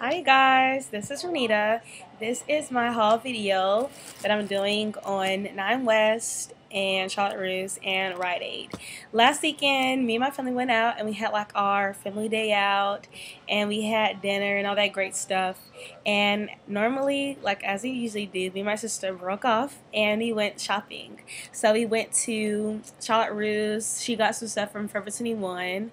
Hi guys, this is Renita. This is my haul video that I'm doing on Nine West and Charlotte Russe and Rite Aid. Last weekend, me and my family went out and we had like our family day out and we had dinner and all that great stuff. And normally, like as we usually do, me and my sister broke off and we went shopping. So we went to Charlotte Russe. She got some stuff from Forever 21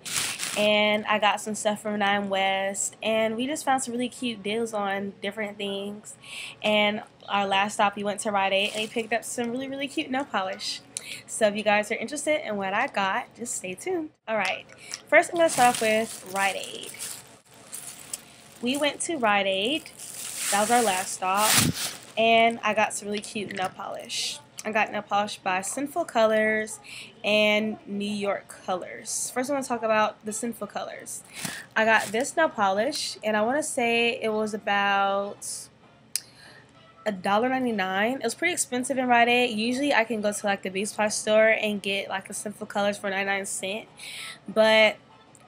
and I got some stuff from Nine West. And we just found some really cute deals on different things. And our last stop we went to Rite Aid and we picked up some really really cute nail polish. So if you guys are interested in what I got just stay tuned. Alright first I'm to start off with Rite Aid. We went to Rite Aid. That was our last stop. And I got some really cute nail polish I got nail polish by Sinful Colors and New York Colors. First, I want to talk about the Sinful Colors. I got this nail polish, and I want to say it was about $1.99. It was pretty expensive in Rite Aid. Usually, I can go to like the Beauty Supply store and get like a Sinful Colors for 99 cents. But,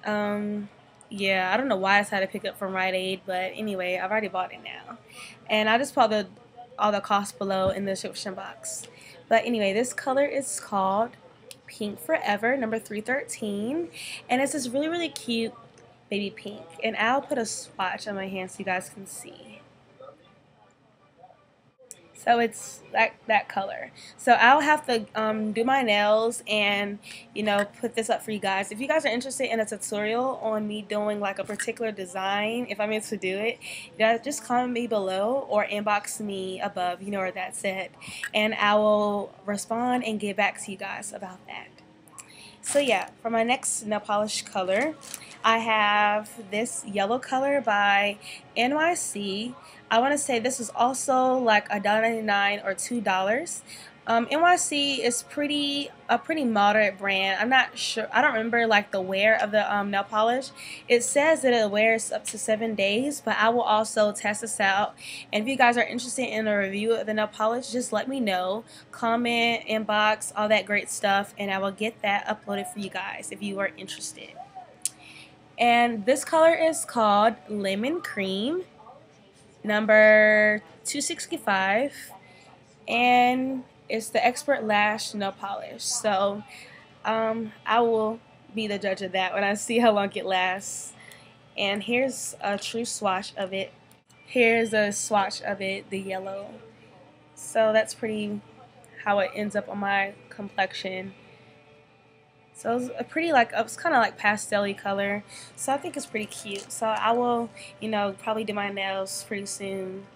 um, yeah, I don't know why I decided to pick up from Rite Aid, but anyway, I've already bought it now. And I just put the all the costs below in the description box. But anyway, this color is called Pink Forever, number 313. And it's this really, really cute baby pink. And I'll put a swatch on my hand so you guys can see. So it's that, that color. So I'll have to um, do my nails and, you know, put this up for you guys. If you guys are interested in a tutorial on me doing like a particular design, if I'm able to do it, just comment me below or inbox me above, you know where that's at. And I will respond and get back to you guys about that. So yeah, for my next nail polish color, I have this yellow color by NYC. I want to say this is also like a $1.99 or $2. Um, NYC is pretty a pretty moderate brand. I'm not sure. I don't remember like the wear of the um, nail polish. It says that it wears up to seven days, but I will also test this out. And if you guys are interested in a review of the nail polish, just let me know. Comment, inbox, all that great stuff, and I will get that uploaded for you guys if you are interested. And this color is called Lemon Cream, number 265. And it's the Expert Last Nail Polish. So um, I will be the judge of that when I see how long it lasts. And here's a true swatch of it. Here's a swatch of it, the yellow. So that's pretty how it ends up on my complexion. So it's a pretty like it's kind of like pastel color. So I think it's pretty cute. So I will, you know, probably do my nails pretty soon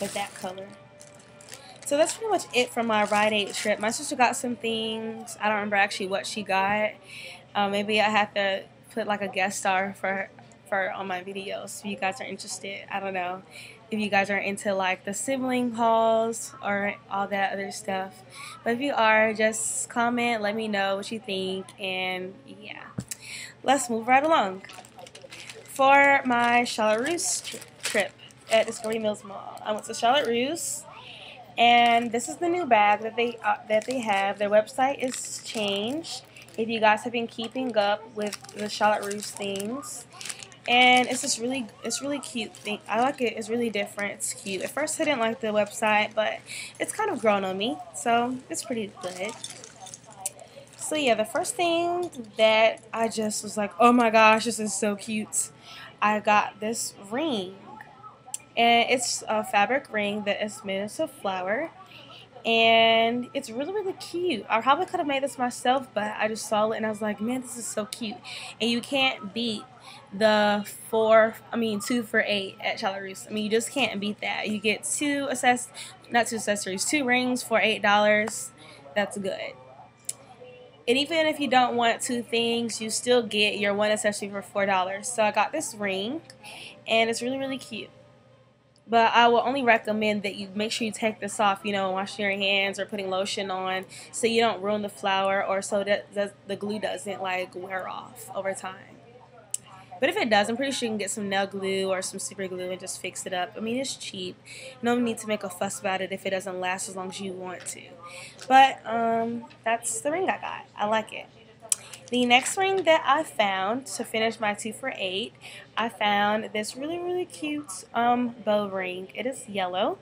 with that color. So that's pretty much it for my Rite Aid trip. My sister got some things. I don't remember actually what she got. Um, maybe I have to put like a guest star for for on my videos if you guys are interested. I don't know if you guys are into like the sibling hauls or all that other stuff. But if you are, just comment, let me know what you think, and yeah. Let's move right along. For my Charlotte Russe tri trip at Discovery Mills Mall, I went to Charlotte Russe, and this is the new bag that they uh, that they have. Their website is changed. If you guys have been keeping up with the Charlotte Russe things, and it's just really it's really cute thing I like it it's really different it's cute. At first I didn't like the website but it's kind of grown on me so it's pretty good. So yeah the first thing that I just was like oh my gosh this is so cute. I got this ring and it's a fabric ring that is made of flower and it's really really cute. I probably could have made this myself but I just saw it and I was like man this is so cute. And you can't beat the four I mean two for eight at Russe I mean you just can't beat that. You get two access not two accessories two rings for eight dollars. That's good. And even if you don't want two things you still get your one accessory for four dollars. So I got this ring and it's really really cute. But I will only recommend that you make sure you take this off, you know, washing your hands or putting lotion on so you don't ruin the flower or so that the glue doesn't like wear off over time. But if it does, I'm pretty sure you can get some nail glue or some super glue and just fix it up. I mean, it's cheap. No need to make a fuss about it if it doesn't last as long as you want to. But um, that's the ring I got. I like it. The next ring that I found to finish my 2 for 8, I found this really, really cute um, bow ring. It is yellow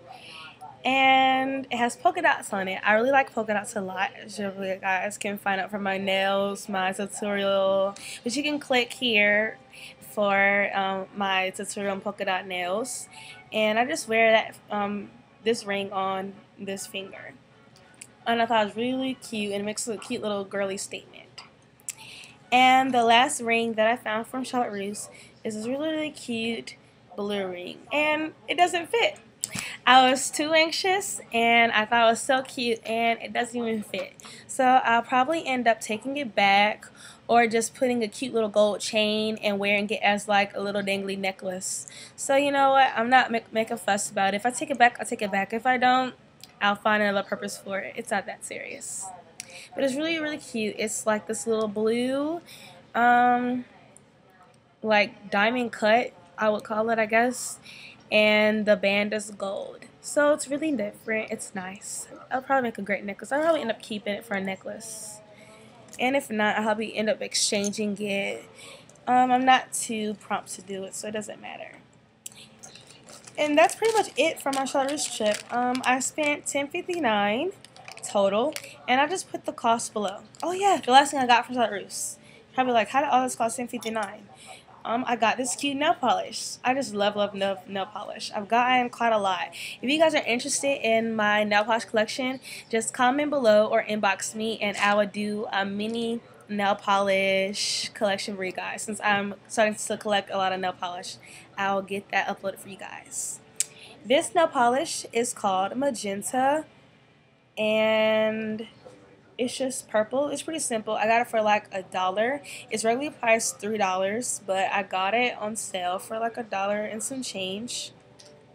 and it has polka dots on it. I really like polka dots a lot, as you guys can find out from my nails, my tutorial, but you can click here for um, my tutorial on polka dot nails. And I just wear that um, this ring on this finger. And I thought it was really cute and it makes a cute little girly statement. And the last ring that I found from Charlotte Russe is this really, really cute blue ring. And it doesn't fit. I was too anxious and I thought it was so cute and it doesn't even fit. So I'll probably end up taking it back or just putting a cute little gold chain and wearing it as like a little dangly necklace. So you know what, I'm not make, make a fuss about it. If I take it back, I'll take it back. If I don't, I'll find another purpose for it. It's not that serious. But it's really, really cute. It's like this little blue, um, like diamond cut, I would call it, I guess. And the band is gold. So it's really different. It's nice. I'll probably make a great necklace. I'll probably end up keeping it for a necklace. And if not, I'll probably end up exchanging it. Um, I'm not too prompt to do it, so it doesn't matter. And that's pretty much it for my Charlotte Russe trip. Um, I spent 10.59 total, and I just put the cost below. Oh yeah, the last thing I got from Charlotte Russe. Probably like, how did all this cost 10.59? Um, I got this cute nail polish. I just love, love nail, nail polish. I've gotten quite a lot. If you guys are interested in my nail polish collection, just comment below or inbox me and I will do a mini nail polish collection for you guys. Since I'm starting to collect a lot of nail polish, I'll get that uploaded for you guys. This nail polish is called Magenta and it's just purple. It's pretty simple. I got it for like a dollar. It's regularly priced three dollars, but I got it on sale for like a dollar and some change.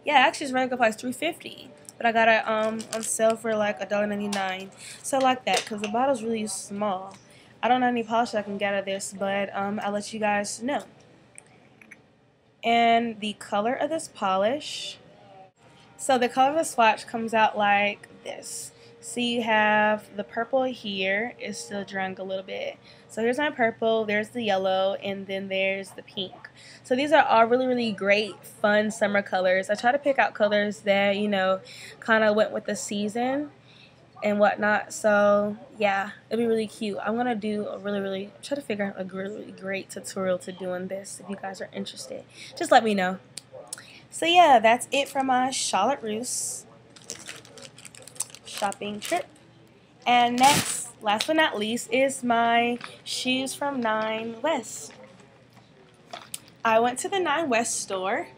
Yeah, actually it's regular price three fifty, but I got it um on sale for like a dollar ninety nine. So I like that because the bottle's really small. I don't know any polish I can get out of this, but um I'll let you guys know. And the color of this polish. So the color of the swatch comes out like this. So you have the purple here is still drunk a little bit. So here's my purple, there's the yellow, and then there's the pink. So these are all really, really great, fun summer colors. I try to pick out colors that, you know, kind of went with the season and whatnot. So yeah, it'd be really cute. I'm going to do a really, really, try to figure out a really great tutorial to doing this if you guys are interested. Just let me know. So yeah, that's it for my Charlotte Russe shopping trip. And next, last but not least, is my shoes from Nine West. I went to the Nine West store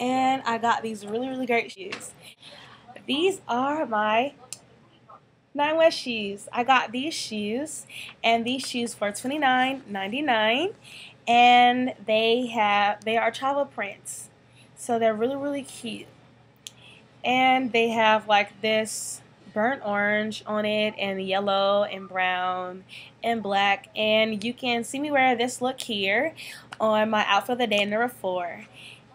and I got these really, really great shoes. These are my Nine West shoes. I got these shoes and these shoes for $29.99 and they have they are tribal prints. So they're really, really cute and they have like this burnt orange on it and yellow and brown and black. And you can see me wear this look here on my outfit of the day number four.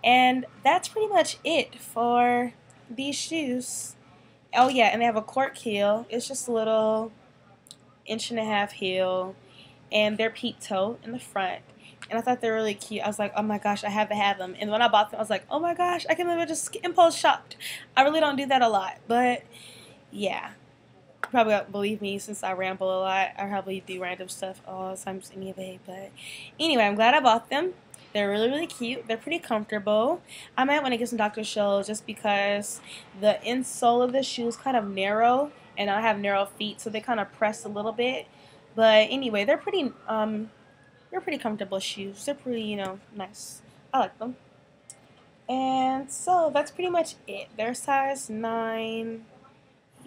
And that's pretty much it for these shoes. Oh yeah and they have a cork heel. It's just a little inch and a half heel. And they're peep toe in the front and I thought they were really cute. I was like, oh my gosh, I have to have them. And when I bought them, I was like, oh my gosh, I can never just impulse shopped. I really don't do that a lot, but yeah. Probably don't believe me since I ramble a lot. I probably do random stuff all the time anyway. But anyway, I'm glad I bought them. They're really, really cute. They're pretty comfortable. I might want to get some Dr. Scholl's just because the insole of the shoe is kind of narrow and I have narrow feet, so they kind of press a little bit. But anyway, they're pretty um, they're pretty comfortable shoes. They're pretty, you know, nice. I like them. And so that's pretty much it. They're size 9.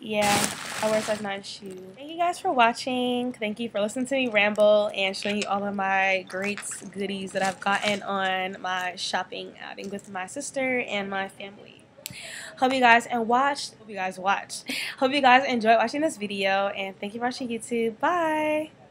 Yeah, I wear size 9 shoes. Thank you guys for watching. Thank you for listening to me ramble and showing you all of my great goodies that I've gotten on my shopping outing with my sister and my family. Hope you guys and watched. Hope you guys watched. Hope you guys enjoyed watching this video and thank you for watching YouTube. Bye.